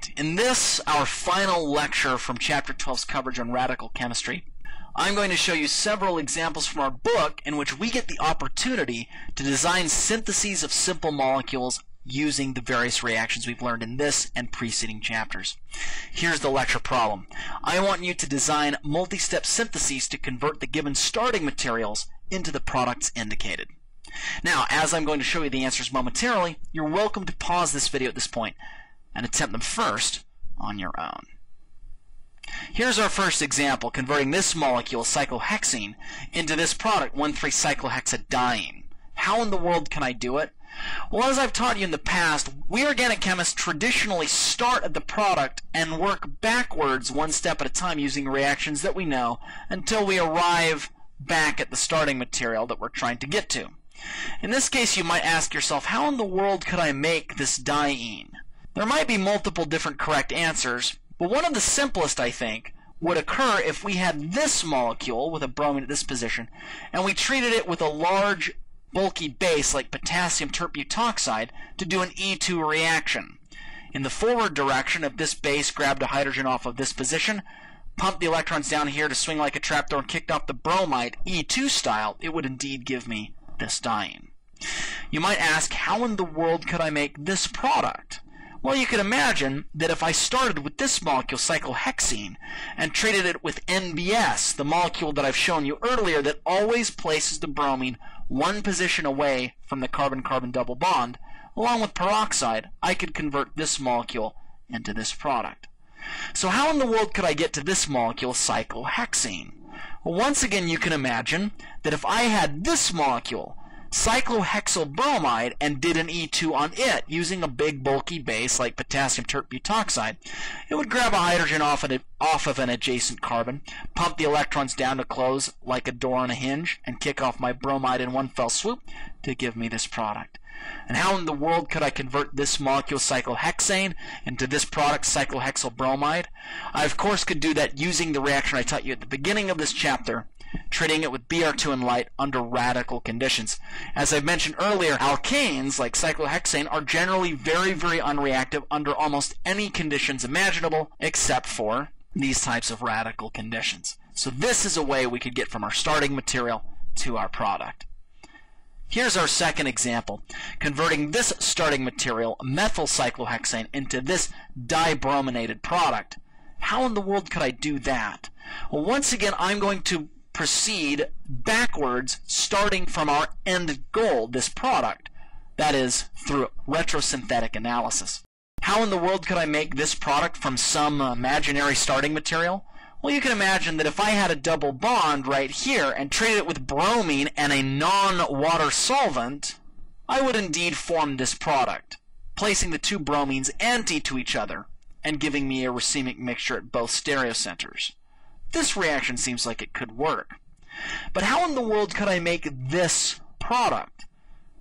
right, in this, our final lecture from Chapter 12's coverage on radical chemistry, I'm going to show you several examples from our book in which we get the opportunity to design syntheses of simple molecules using the various reactions we've learned in this and preceding chapters. Here's the lecture problem. I want you to design multi-step syntheses to convert the given starting materials into the products indicated. Now, as I'm going to show you the answers momentarily, you're welcome to pause this video at this point and attempt them first on your own. Here's our first example, converting this molecule, cyclohexene, into this product, 1,3-cyclohexadiene. How in the world can I do it? Well, as I've taught you in the past, we organic chemists traditionally start at the product and work backwards one step at a time using reactions that we know until we arrive back at the starting material that we're trying to get to. In this case, you might ask yourself, how in the world could I make this diene? There might be multiple different correct answers, but one of the simplest, I think, would occur if we had this molecule with a bromine at this position, and we treated it with a large, bulky base like potassium tertbutoxide to do an E2 reaction. In the forward direction, if this base grabbed a hydrogen off of this position, pumped the electrons down here to swing like a trapdoor and kicked off the bromide E2 style, it would indeed give me this diene. You might ask, how in the world could I make this product? Well, you can imagine that if I started with this molecule, cyclohexene, and treated it with NBS, the molecule that I've shown you earlier that always places the bromine one position away from the carbon-carbon double bond, along with peroxide, I could convert this molecule into this product. So how in the world could I get to this molecule, cyclohexene? Well, once again, you can imagine that if I had this molecule cyclohexyl bromide and did an E2 on it using a big bulky base like potassium tert-butoxide, it would grab a hydrogen off, an, off of an adjacent carbon, pump the electrons down to close like a door on a hinge, and kick off my bromide in one fell swoop to give me this product. And how in the world could I convert this molecule cyclohexane into this product cyclohexyl bromide? I of course could do that using the reaction I taught you at the beginning of this chapter, treating it with Br2 and light under radical conditions. As I've mentioned earlier, alkanes like cyclohexane are generally very, very unreactive under almost any conditions imaginable except for these types of radical conditions. So this is a way we could get from our starting material to our product. Here's our second example, converting this starting material, methyl cyclohexane, into this dibrominated product. How in the world could I do that? Well, once again, I'm going to proceed backwards, starting from our end goal, this product. That is, through retrosynthetic analysis. How in the world could I make this product from some imaginary starting material? Well, you can imagine that if I had a double bond right here and treated it with bromine and a non-water solvent, I would indeed form this product, placing the two bromines anti to each other and giving me a racemic mixture at both stereocenters. This reaction seems like it could work. But how in the world could I make this product?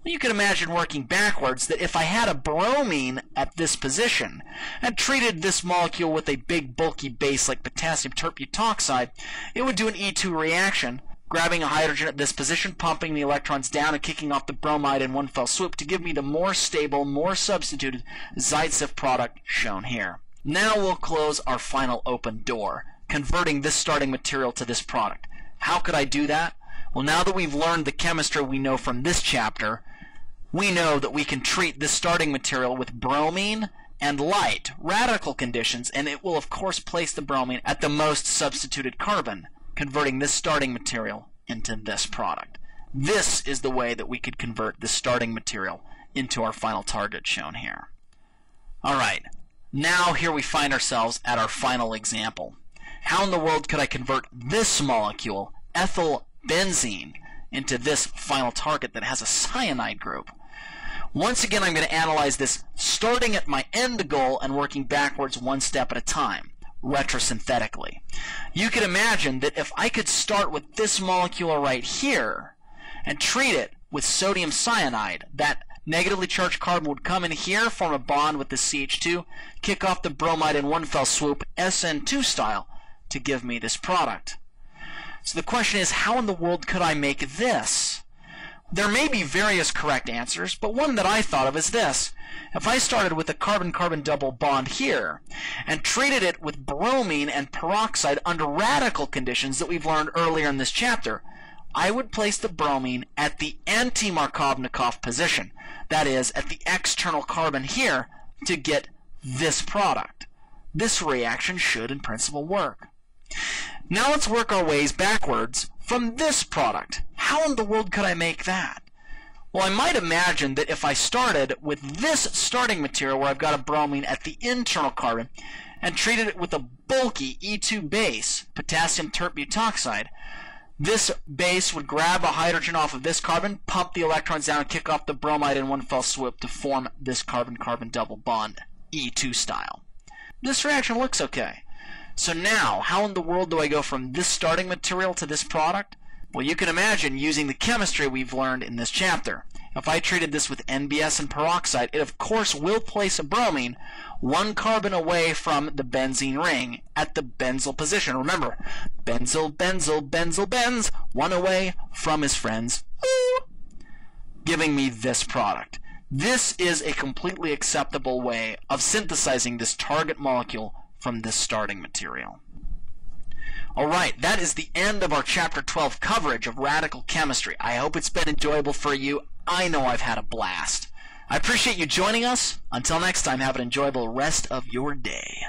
Well, you can imagine working backwards that if I had a bromine at this position and treated this molecule with a big bulky base like potassium tertbutoxide, it would do an E2 reaction, grabbing a hydrogen at this position, pumping the electrons down and kicking off the bromide in one fell swoop to give me the more stable, more substituted Zaitsev product shown here. Now we'll close our final open door, converting this starting material to this product. How could I do that? Well, now that we've learned the chemistry we know from this chapter, we know that we can treat this starting material with bromine and light, radical conditions, and it will of course place the bromine at the most substituted carbon, converting this starting material into this product. This is the way that we could convert this starting material into our final target shown here. Alright, now here we find ourselves at our final example. How in the world could I convert this molecule, ethyl benzene, into this final target that has a cyanide group? Once again, I'm going to analyze this starting at my end goal and working backwards one step at a time, retrosynthetically. You can imagine that if I could start with this molecule right here and treat it with sodium cyanide, that negatively charged carbon would come in here, form a bond with the CH2, kick off the bromide in one fell swoop, SN2 style, to give me this product. So the question is, how in the world could I make this? There may be various correct answers, but one that I thought of is this. If I started with a carbon-carbon double bond here and treated it with bromine and peroxide under radical conditions that we've learned earlier in this chapter, I would place the bromine at the anti-Markovnikov position, that is, at the external carbon here, to get this product. This reaction should in principle work. Now let's work our ways backwards from this product. How in the world could I make that? Well, I might imagine that if I started with this starting material where I've got a bromine at the internal carbon and treated it with a bulky E2 base, potassium tertbutoxide, this base would grab a hydrogen off of this carbon, pump the electrons down, kick off the bromide in one fell swoop to form this carbon-carbon double bond, E2 style. This reaction looks okay. So now, how in the world do I go from this starting material to this product? Well, you can imagine using the chemistry we've learned in this chapter. If I treated this with NBS and peroxide, it of course will place a bromine one carbon away from the benzene ring at the benzyl position. Remember, benzyl, benzyl, benzyl, benz, one away from his friends, Ooh, giving me this product. This is a completely acceptable way of synthesizing this target molecule from this starting material. Alright, that is the end of our Chapter 12 coverage of radical chemistry. I hope it's been enjoyable for you. I know I've had a blast. I appreciate you joining us. Until next time, have an enjoyable rest of your day.